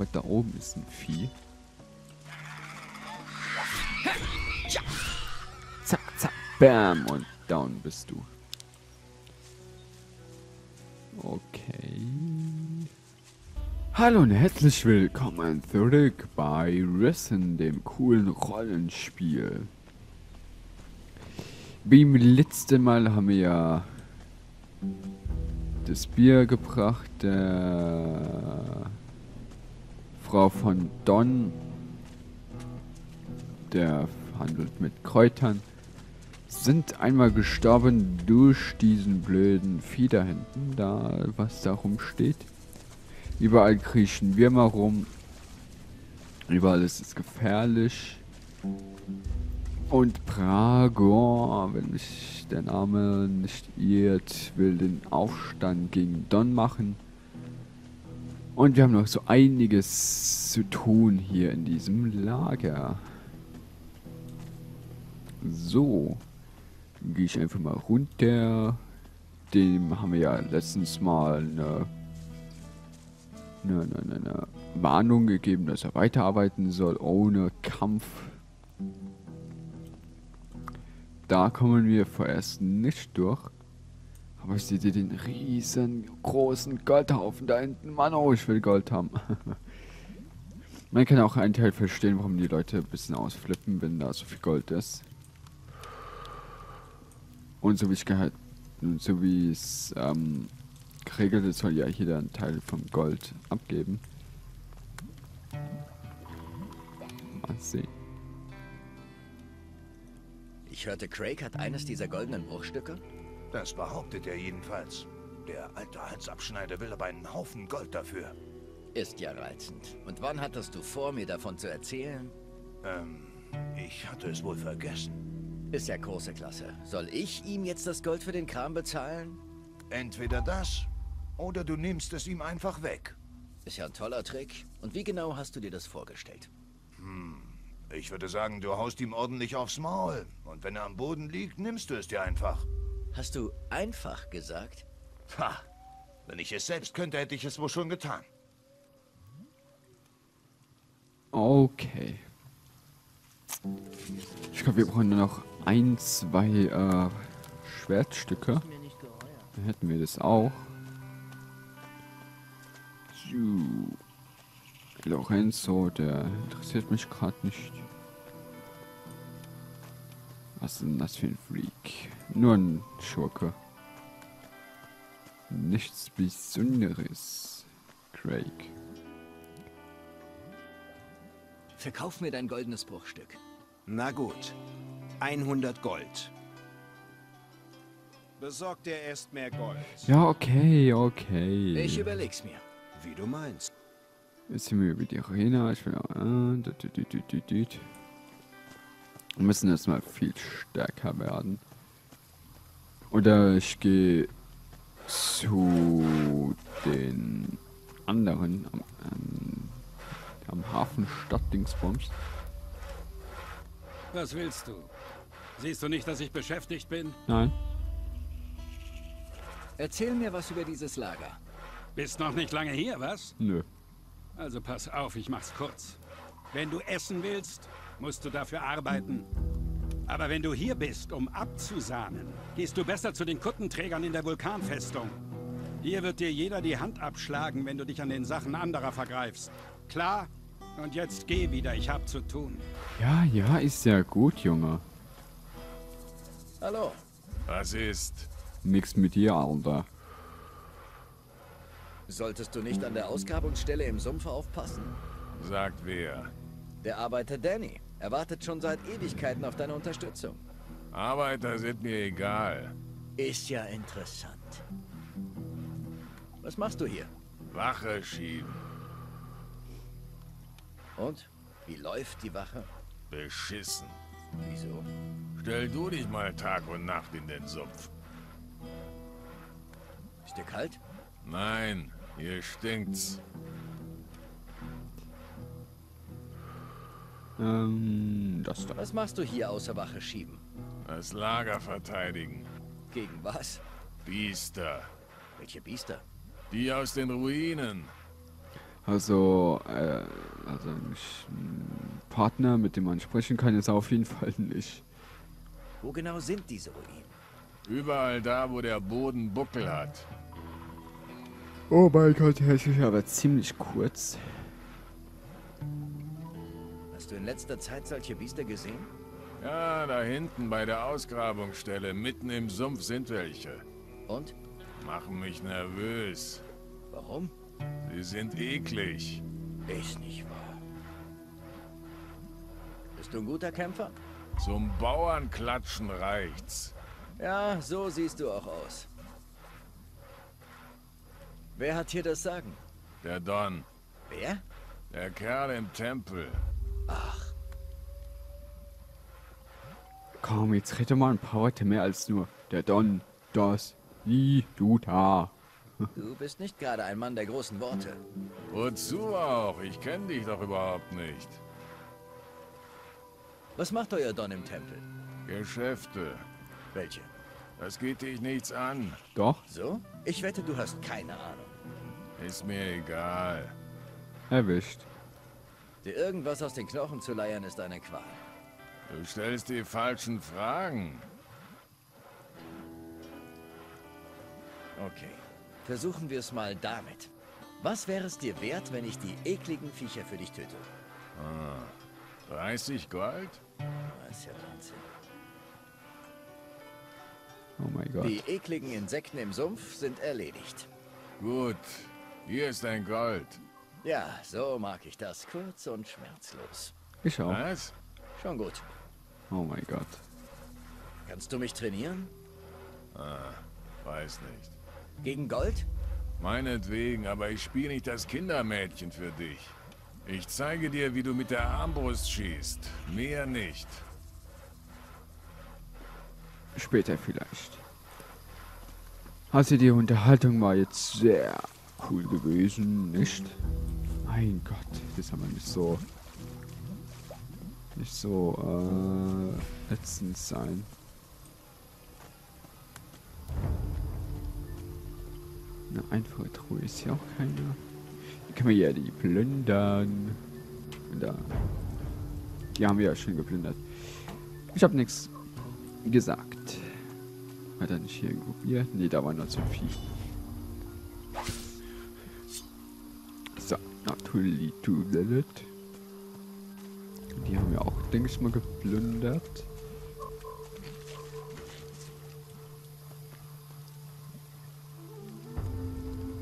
Aber da oben ist ein Vieh. Zack, zack, bam. Und down bist du. Okay. Hallo und herzlich willkommen zurück bei Risen, dem coolen Rollenspiel. Beim letzten Mal haben wir ja das Bier gebracht der Frau von Don, der handelt mit Kräutern, sind einmal gestorben durch diesen blöden Vieh da hinten, da was da rumsteht. Überall kriechen Würmer rum. Überall ist es gefährlich. Und Pragor, wenn mich der Name nicht irrt, will den Aufstand gegen Don machen. Und wir haben noch so einiges zu tun hier in diesem Lager. So. Gehe ich einfach mal runter. Dem haben wir ja letztens mal eine eine, eine, eine Warnung gegeben, dass er weiterarbeiten soll ohne Kampf. Da kommen wir vorerst nicht durch. Aber ich sehe den riesengroßen Goldhaufen da hinten. Mann, oh, ich will Gold haben. Man kann auch einen Teil verstehen, warum die Leute ein bisschen ausflippen, wenn da so viel Gold ist. Und so wie ich gehört, so wie es ähm, geregelt ist, soll ja jeder einen Teil vom Gold abgeben. Mal sehen. Ich hörte, Craig hat eines dieser goldenen Bruchstücke? Das behauptet er jedenfalls. Der alte Halsabschneider will aber einen Haufen Gold dafür. Ist ja reizend. Und wann hattest du vor, mir davon zu erzählen? Ähm, ich hatte es wohl vergessen. Ist ja große Klasse. Soll ich ihm jetzt das Gold für den Kram bezahlen? Entweder das oder du nimmst es ihm einfach weg. Ist ja ein toller Trick. Und wie genau hast du dir das vorgestellt? Hm, ich würde sagen, du haust ihm ordentlich aufs Maul. Und wenn er am Boden liegt, nimmst du es dir einfach. Hast du einfach gesagt? Ha! Wenn ich es selbst könnte, hätte ich es wohl schon getan. Okay. Ich glaube, wir brauchen nur noch ein, zwei äh, Schwertstücke. Dann hätten wir das auch. Lorenzo, der interessiert mich gerade nicht. Was ist denn das für ein Freak? Nur ein Schurke. Nichts Besonderes. Craig. Verkauf mir dein goldenes Bruchstück. Na gut. 100 Gold. Besorgt dir erst mehr Gold. Ja, okay, okay. Ich überleg's mir. Wie du meinst. Jetzt sind wir über die Arena. Ich will auch. Äh, dut, dut, dut, wir müssen jetzt mal viel stärker werden. Oder ich gehe zu den anderen am, ähm, am Hafen Stadt Dingsbums. Was willst du? Siehst du nicht, dass ich beschäftigt bin? Nein. Erzähl mir was über dieses Lager. Bist noch nicht lange hier, was? Nö. Also pass auf, ich mach's kurz. Wenn du essen willst, musst du dafür arbeiten. Aber wenn du hier bist, um abzusahnen, gehst du besser zu den Kuttenträgern in der Vulkanfestung. Hier wird dir jeder die Hand abschlagen, wenn du dich an den Sachen anderer vergreifst. Klar? Und jetzt geh wieder, ich hab zu tun. Ja, ja, ist ja gut, Junge. Hallo. Was ist? Nix mit dir, Alter. Solltest du nicht an der Ausgrabungsstelle im Sumpf aufpassen? Sagt wer? Der Arbeiter Danny. Er wartet schon seit Ewigkeiten auf deine Unterstützung. Arbeiter sind mir egal. Ist ja interessant. Was machst du hier? Wache schieben. Und? Wie läuft die Wache? Beschissen. Wieso? Stell du dich mal Tag und Nacht in den Sumpf. Ist dir kalt? Nein, hier stinkt's. Ähm, das da. Was machst du hier außer Wache schieben? Das Lager verteidigen. Gegen was? Biester. Welche Biester? Die aus den Ruinen. Also, äh, also nicht ein Partner, mit dem man sprechen kann, ist auf jeden Fall nicht. Wo genau sind diese Ruinen? Überall da, wo der Boden Buckel hat. Oh mein Gott, der ist aber ziemlich kurz. Hast du in letzter Zeit solche Biester gesehen? Ja, da hinten bei der Ausgrabungsstelle, mitten im Sumpf sind welche. Und? Machen mich nervös. Warum? Sie sind eklig. Ist nicht wahr. Bist du ein guter Kämpfer? Zum Bauernklatschen reicht's. Ja, so siehst du auch aus. Wer hat hier das Sagen? Der Don. Wer? Der Kerl im Tempel. Komm, jetzt rede mal ein paar Worte mehr als nur der Don, das, die, du da. Du bist nicht gerade ein Mann der großen Worte. Wozu auch? Ich kenne dich doch überhaupt nicht. Was macht euer Don im Tempel? Geschäfte. Welche? Das geht dich nichts an. Doch, So? Ich wette, du hast keine Ahnung. Ist mir egal. erwischt. Dir irgendwas aus den Knochen zu leiern, ist eine Qual. Du stellst die falschen Fragen. Okay. Versuchen wir es mal damit. Was wäre es dir wert, wenn ich die ekligen Viecher für dich töte? 30 Gold? Das ist ja Wahnsinn. Oh mein Gott. Die ekligen Insekten im Sumpf sind erledigt. Gut. Hier ist dein Gold. Ja, so mag ich das. Kurz und schmerzlos. Ich auch. Was? Schon gut. Oh mein Gott. Kannst du mich trainieren? Weiß nicht. Gegen Gold? Meinetwegen, aber ich spiele nicht das Kindermädchen für dich. Ich zeige dir, wie du mit der Armbrust schießt. Mehr nicht. Später vielleicht. Also die Unterhaltung war jetzt sehr cool gewesen, nicht? Mein Gott, das haben wir nicht so... Nicht so, äh, ätzend sein. Eine einfache Truhe ist hier auch keine. Hier können wir ja die plündern. Da. Die haben wir ja schon geplündert. Ich habe nichts gesagt. Hat er nicht hier irgendwo Bier? Nee, da war noch zu viel. Natürlich Toilet. Die haben wir auch, denke ich mal, geplündert.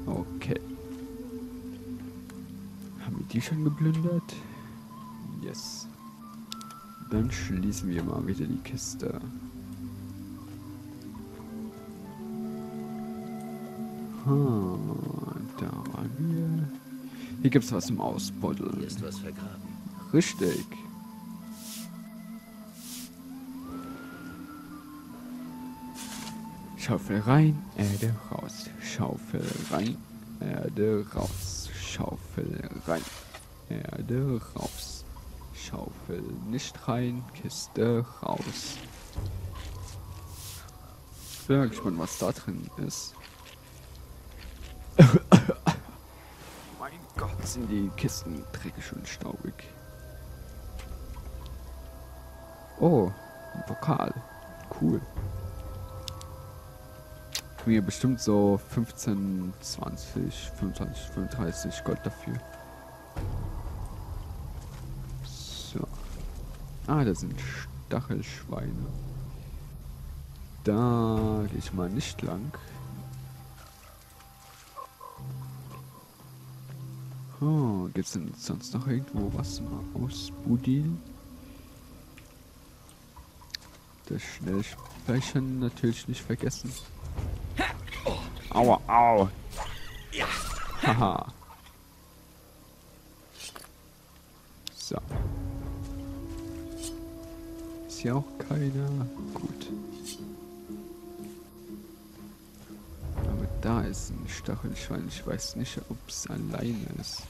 Okay. Haben wir die schon geplündert? Yes. Dann schließen wir mal wieder die Kiste. Ah, da waren wir. Hier gibt's was zum Hier Ausbuddeln. ist was vergraben. Richtig. Schaufel rein, Erde raus. Schaufel rein, Erde raus. Schaufel rein, Erde raus. Schaufel nicht rein, Kiste raus. Ich bin mal gespannt, was da drin ist. mein Gott, sind die Kisten dreckig und staubig. Oh, ein Pokal. Cool. Wir bestimmt so 15, 20, 25, 35 Gold dafür. So. Ah, das sind Stachelschweine. Da gehe ich mal nicht lang. Oh, gibt's denn sonst noch irgendwo was mal ausbuddeln? Das Schnellspeichern natürlich nicht vergessen. Aua, au. Haha. So. Ist hier auch keiner. Gut. Da ist ein Stachelschwein. Ich weiß nicht, ob es alleine ist.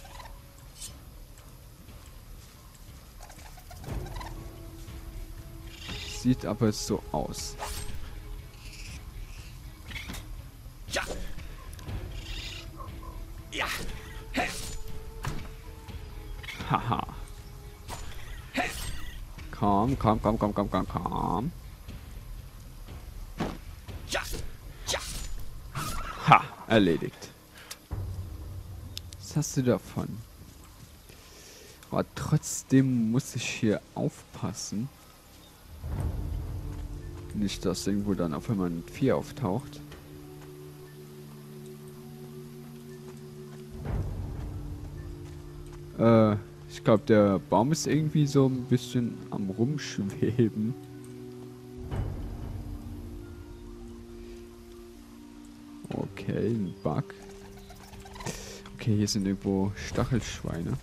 Sieht aber so aus. Haha. Komm, komm, komm, komm, komm, komm, komm. Ha, erledigt. Was hast du davon? Aber trotzdem muss ich hier aufpassen. Nicht, dass irgendwo dann auf einmal ein Vieh auftaucht. Äh, ich glaube, der Baum ist irgendwie so ein bisschen am Rumschweben. Okay, ein Bug. Okay, hier sind irgendwo Stachelschweine.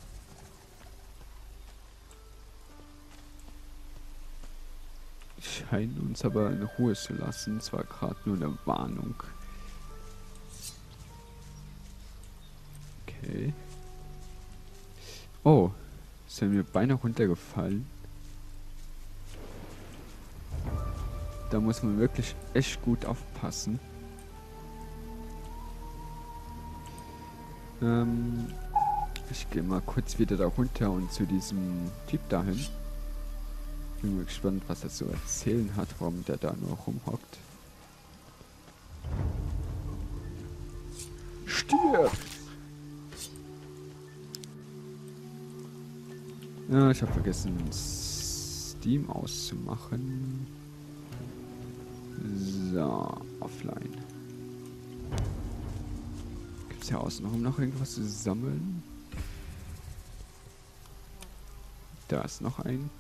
Scheinen uns aber in Ruhe zu lassen. Es war gerade nur eine Warnung. Okay. Oh, ja mir beinahe runtergefallen. Da muss man wirklich echt gut aufpassen. Ähm, ich gehe mal kurz wieder da runter und zu diesem Typ dahin. Bin mal gespannt, was er zu erzählen hat, warum der da nur rumhockt. Stirb! Ja, ich habe vergessen, Steam auszumachen. So, offline. Es hier außenrum noch irgendwas zu sammeln? Da ist noch ein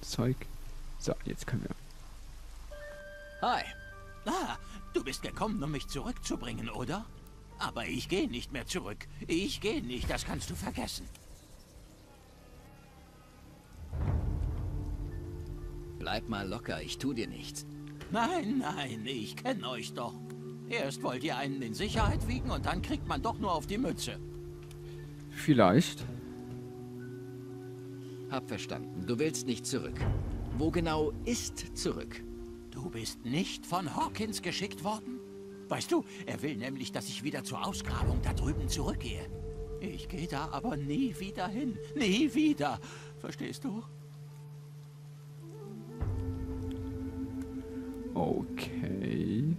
Zeug. So, jetzt können wir. Hi. Ah, du bist gekommen, um mich zurückzubringen, oder? Aber ich gehe nicht mehr zurück. Ich gehe nicht, das kannst du vergessen. Bleib mal locker, ich tu dir nichts. Nein, nein, ich kenne euch doch. Erst wollt ihr einen in Sicherheit wiegen und dann kriegt man doch nur auf die Mütze. Vielleicht. Hab verstanden, du willst nicht zurück. Wo genau ist zurück? Du bist nicht von Hawkins geschickt worden? Weißt du, er will nämlich, dass ich wieder zur Ausgrabung da drüben zurückgehe. Ich gehe da aber nie wieder hin. Nie wieder. Verstehst du? Okay.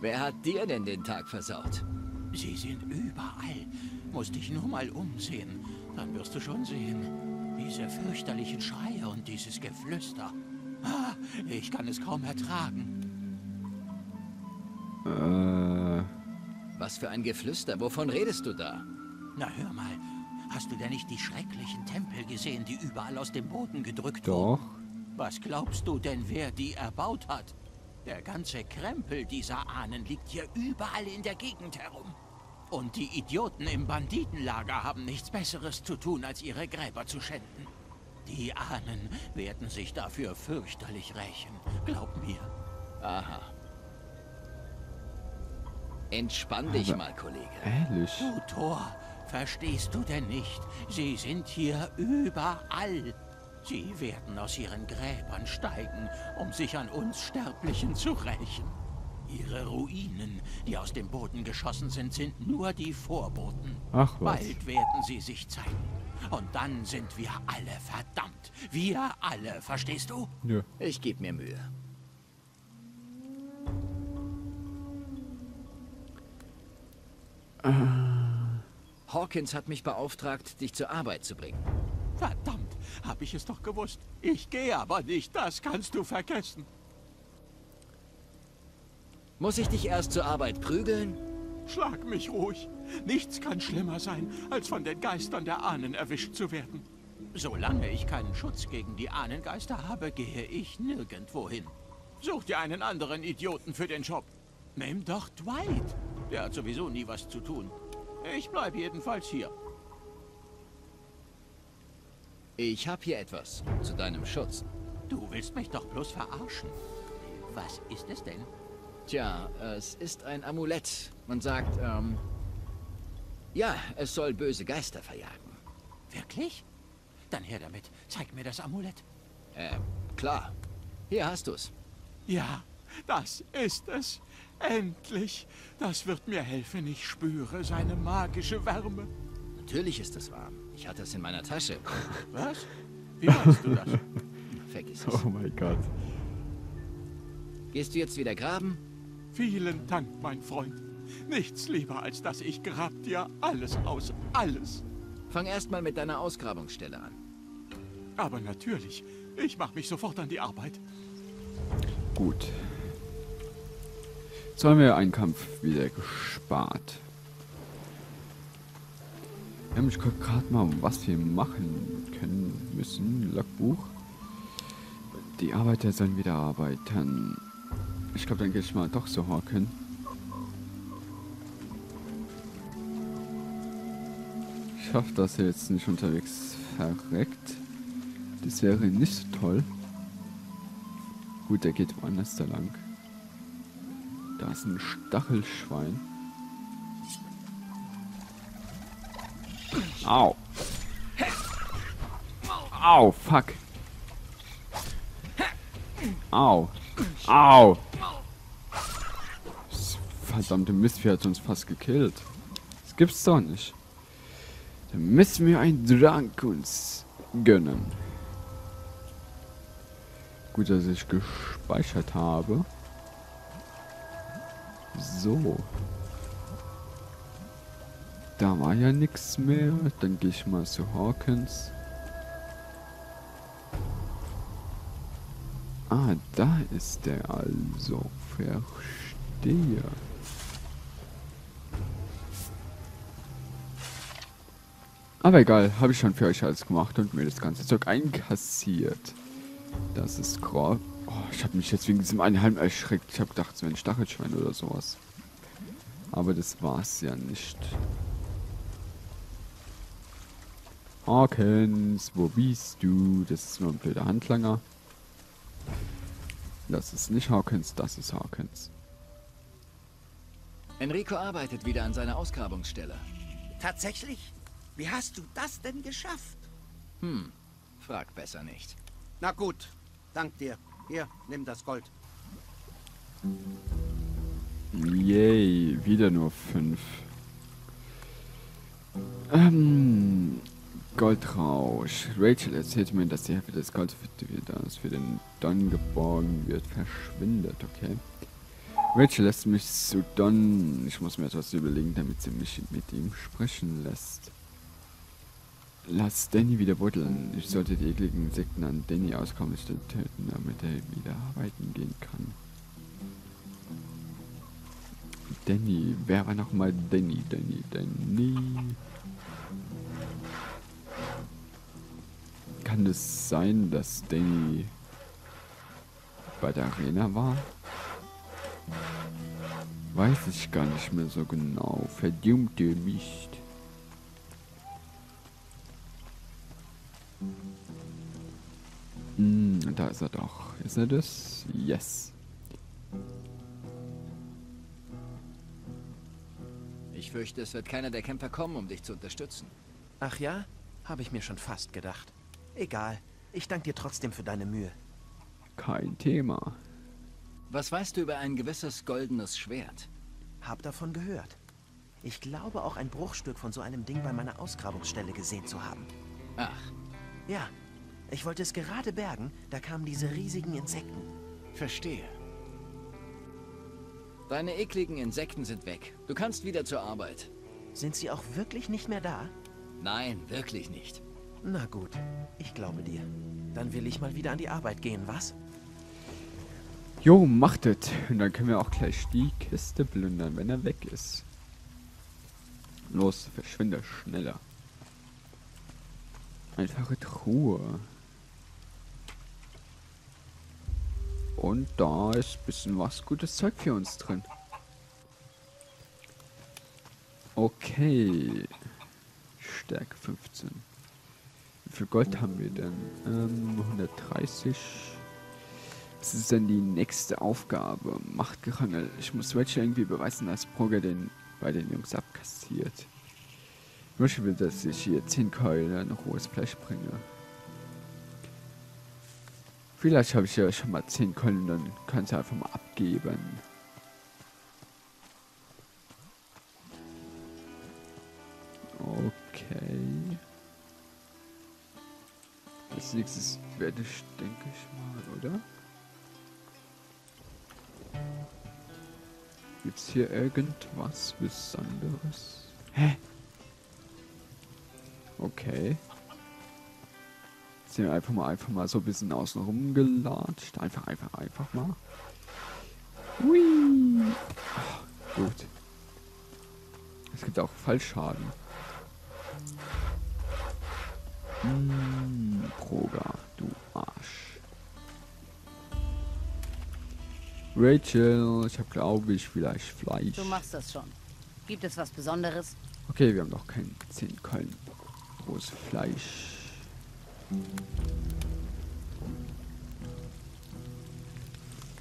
Wer hat dir denn den Tag versaut? Sie sind überall. Musst dich nur mal umsehen. Dann wirst du schon sehen. Diese fürchterlichen Schreie und dieses Geflüster. Ah, ich kann es kaum ertragen. Äh, Was für ein Geflüster, wovon redest du da? Na hör mal, hast du denn nicht die schrecklichen Tempel gesehen, die überall aus dem Boden gedrückt doch. wurden? Was glaubst du denn, wer die erbaut hat? Der ganze Krempel dieser Ahnen liegt hier überall in der Gegend herum. Und die Idioten im Banditenlager haben nichts Besseres zu tun, als ihre Gräber zu schänden. Die Ahnen werden sich dafür fürchterlich rächen. Glaub mir. Aha. Entspann dich Aber- mal, Kollege. Ehrlich. Du Tor, verstehst du denn nicht? Sie sind hier überall. Sie werden aus ihren Gräbern steigen, um sich an uns Sterblichen zu rächen. Ihre Ruinen, die aus dem Boden geschossen sind, sind nur die Vorboten. Ach was. Bald werden sie sich zeigen. Und dann sind wir alle verdammt. Wir alle, verstehst du? Nö. Ich geb mir Mühe. Hawkins hat mich beauftragt, dich zur Arbeit zu bringen. Verdammt, hab ich es doch gewusst. Ich gehe aber nicht, das kannst du vergessen. Muss ich dich erst zur Arbeit prügeln? Schlag mich ruhig. Nichts kann schlimmer sein, als von den Geistern der Ahnen erwischt zu werden. Solange ich keinen Schutz gegen die Ahnengeister habe, gehe ich nirgendwo hin. Such dir einen anderen Idioten für den Job. Nimm doch Dwight. Der hat sowieso nie was zu tun. Ich bleibe jedenfalls hier. Ich hab hier etwas zu deinem Schutz. Du willst mich doch bloß verarschen. Was ist es denn? Tja, es ist ein Amulett. Man sagt, ähm... Ja, es soll böse Geister verjagen. Wirklich? Dann her damit. Zeig mir das Amulett. Äh, klar. Hier hast du's. Ja, das ist es. Endlich. Das wird mir helfen. Ich spüre seine magische Wärme. Natürlich ist es warm. Ich hatte es in meiner Tasche. Was? Wie meinst du das? Vergiss es. Oh mein Gott. Gehst du jetzt wieder graben? Vielen Dank, mein Freund. Nichts lieber, als dass ich grab dir alles aus. Alles. Fang erst mal mit deiner Ausgrabungsstelle an. Aber natürlich. Ich mache mich sofort an die Arbeit. Gut. So haben wir einen Kampf wieder gespart. Ich gucke gerade mal, was wir machen können müssen. Logbuch. Die Arbeiter sollen wieder arbeiten. Ich glaube, dann gehe ich mal doch so hocken. Ich hoffe, dass er jetzt nicht unterwegs verreckt. Das wäre nicht so toll. Gut, der geht woanders da lang. Da ist ein Stachelschwein. Au. Au, fuck. Au. Au. Das verdammte Mistvieh hat uns fast gekillt. Das gibt's doch nicht. Dann müssen wir einen Trank uns gönnen. Gut, dass ich gespeichert habe. So. Da war ja nichts mehr. Dann gehe ich mal zu Hawkins. Ah, da ist der also. Verstehe. Aber egal, habe ich schon für euch alles gemacht und mir das ganze Zeug einkassiert. Das ist grob. Oh, ich habe mich jetzt wegen diesem einen Halm erschreckt. Ich habe gedacht, es wäre ein Stachelschwein oder sowas. Aber das war's ja nicht. Hawkins, wo bist du? Das ist nur ein blöder Handlanger. Das ist nicht Hawkins, das ist Hawkins. Enrico arbeitet wieder an seiner Ausgrabungsstelle. Tatsächlich? Wie hast du das denn geschafft? Hm, frag besser nicht. Na gut, dank dir. Hier, nimm das Gold. Yay, wieder nur fünf. Ähm, Goldrausch. Rachel erzählt mir, dass die Hälfte des Golds, für- das für den Don geborgen wird, verschwindet, okay? Rachel lässt mich zu Don. Ich muss mir etwas überlegen, damit sie mich mit ihm sprechen lässt. Lass Danny wieder buddeln. Ich sollte die ekligen Insekten an Danny Auskommensstelle töten, damit er wieder arbeiten gehen kann. Danny, wer war nochmal Danny? Danny, Danny. Kann es sein, dass Danny bei der Arena war? Weiß ich gar nicht mehr so genau. Verdummte Mist. Hm, da ist er doch. Ist er das? Yes. Ich fürchte, es wird keiner der Kämpfer kommen, um dich zu unterstützen. Ach ja? Habe ich mir schon fast gedacht. Egal. Ich danke dir trotzdem für deine Mühe. Kein Thema. Was weißt du über ein gewisses goldenes Schwert? Hab davon gehört. Ich glaube auch ein Bruchstück von so einem Ding bei meiner Ausgrabungsstelle gesehen zu haben. Ach, Ja, ich wollte es gerade bergen, da kamen diese riesigen Insekten. verstehe. Deine ekligen Insekten sind weg. Du kannst wieder zur Arbeit. Sind sie auch wirklich nicht mehr da? Nein, wirklich nicht. Na gut, ich glaube dir. Dann will ich mal wieder an die Arbeit gehen, was? Jo, macht es. Und dann können wir auch gleich die Kiste plündern, wenn er weg ist. Los, verschwinde schneller. Einfache Truhe. Und da ist ein bisschen was gutes Zeug für uns drin. Okay. Stärke 15. Viel Gold haben wir denn? Ähm, 130. Was ist denn die nächste Aufgabe? Machtgerangel. Ich muss Rachel irgendwie beweisen, dass Proger den bei den Jungs abkassiert. Rachel will, dass ich hier 10 Keulen noch rohes Fleisch bringe. Vielleicht habe ich ja schon mal 10 Keulen, dann kann sie einfach mal abgeben. Nächstes werde ich, denke ich mal, oder? Gibt's hier irgendwas Besonderes? Hä? Okay. Jetzt sind wir einfach mal einfach mal so ein bisschen außen rum gelatscht. Einfach, einfach, einfach mal. Hui. Ach, gut. Es gibt auch Fallschaden. Hm, Proga, du Arsch. Rachel, ich habe glaube ich vielleicht Fleisch. Du machst das schon. Gibt es was Besonderes? Okay, wir haben noch kein 10 Köln. Großes Fleisch.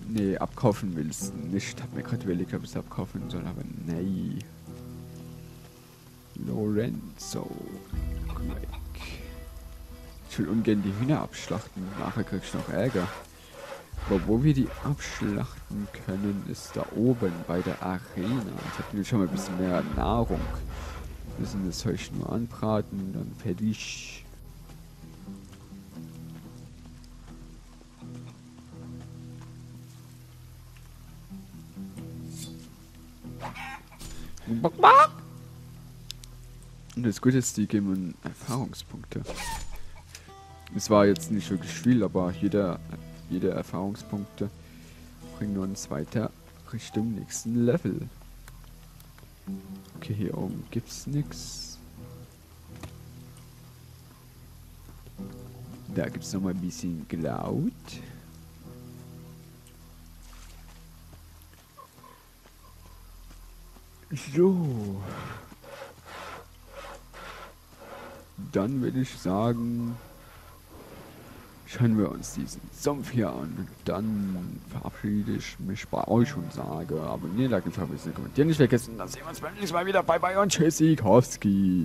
Nee, abkaufen willst du nicht. Hab mir gerade überlegt, ob ich es abkaufen soll, aber nee. Lorenzo. Weg. Ich will ungern die Hühner abschlachten. Nachher krieg ich noch Ärger. Aber wo wir die abschlachten können, ist da oben bei der Arena. Ich habe nämlich schon mal ein bisschen mehr Nahrung. Wir müssen das Zeug nur anbraten, dann fertig. Und das Gute ist, die geben Erfahrungspunkte. Es war jetzt nicht wirklich viel, aber jeder, jede Erfahrungspunkte bringen uns weiter Richtung nächsten Level. Okay, hier oben gibt's nichts. Da gibt's noch mal ein bisschen Glaut. So. Dann würde ich sagen, schauen wir uns diesen Sumpf hier an. Dann verabschiede ich mich bei euch und sage, abonnieren, liken, favorisieren, kommentieren nicht vergessen. Dann sehen wir uns beim nächsten Mal wieder. Bye bye und tschüssikowski.